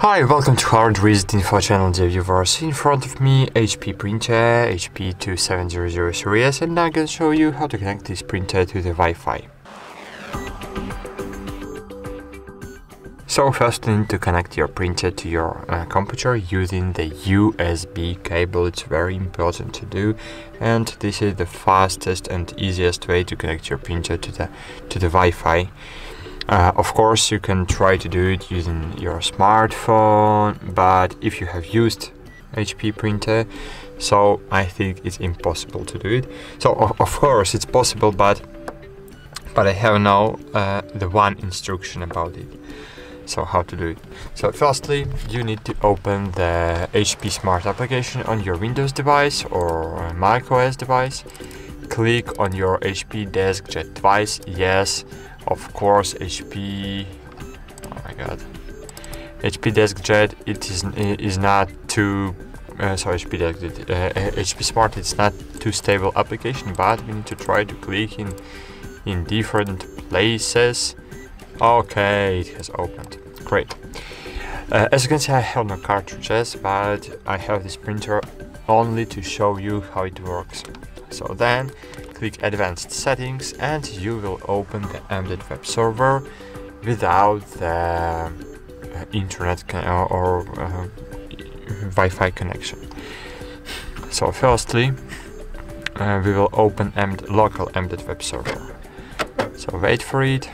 Hi, welcome to our HardReset.Info channel dear viewers. In front of me HP printer HP 2700 series and I'm gonna show you how to connect this printer to the Wi-Fi. So first you need to connect your printer to your uh, computer using the USB cable. It's very important to do and this is the fastest and easiest way to connect your printer to the to the Wi-Fi. Uh, of course you can try to do it using your smartphone but if you have used HP printer so I think it's impossible to do it. So of, of course it's possible but but I have now uh, the one instruction about it. So how to do it. So firstly you need to open the HP smart application on your Windows device or Mac OS device. Click on your HP DeskJet device yes of course HP oh my god HP DeskJet it is is not too uh, so HP DeskJet, uh, HP Smart it's not too stable application but we need to try to click in in different places Okay, it has opened. Great. Uh, as you can see, I have no cartridges, but I have this printer only to show you how it works. So then, click Advanced Settings and you will open the embedded web server without the uh, internet or, uh, Wi-Fi connection. So firstly, uh, we will open local embedded web server. So wait for it.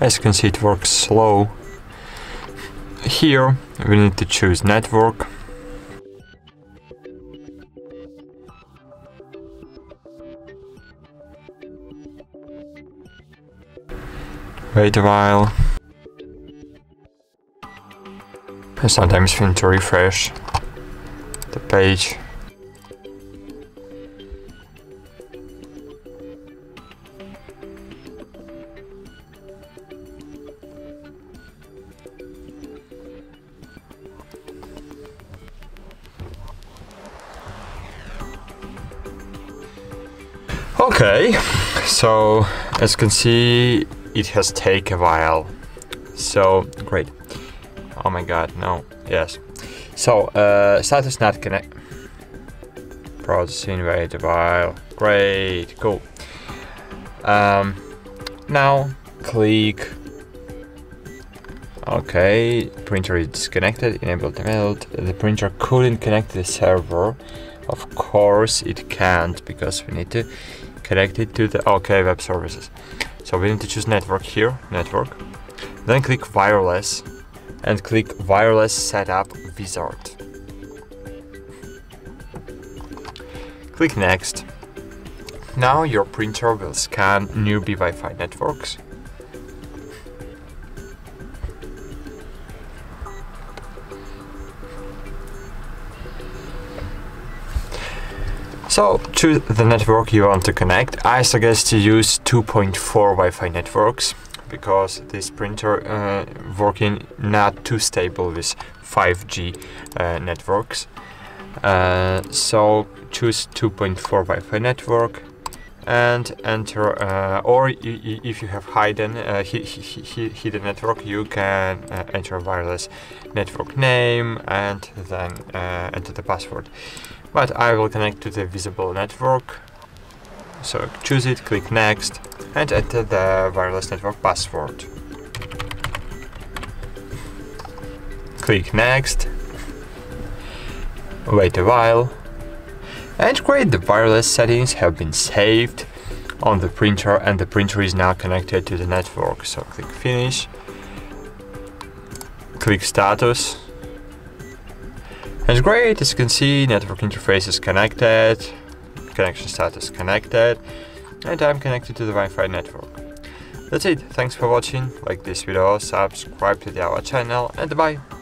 As you can see it works slow. Here we need to choose network. Wait a while. sometimes we need to refresh the page. Okay, so as you can see, it has taken a while. So, great. Oh my god, no, yes. So, uh, status not connect. Processing, wait a while. Great, cool. Um, now, click. Okay, printer is disconnected, enable the meld. The printer couldn't connect to the server. Of course it can't, because we need to connected to the OK web services. So we need to choose network here, network. Then click wireless and click wireless setup wizard. Click next. Now your printer will scan new Wi-Fi networks So to the network you want to connect, I suggest to use 2.4 Wi-Fi networks because this printer uh, working not too stable with 5G uh, networks. Uh, so choose 2.4 Wi-Fi network and enter uh, or if you have hidden uh, hidden network you can uh, enter wireless network name and then uh, enter the password. But I will connect to the visible network. So choose it click next and enter the wireless network password. Click next. Wait a while and great, the wireless settings have been saved on the printer and the printer is now connected to the network. So click finish, click status. And great, as you can see, network interface is connected, connection status connected, and I'm connected to the Wi-Fi network. That's it, thanks for watching, like this video, subscribe to our channel, and bye!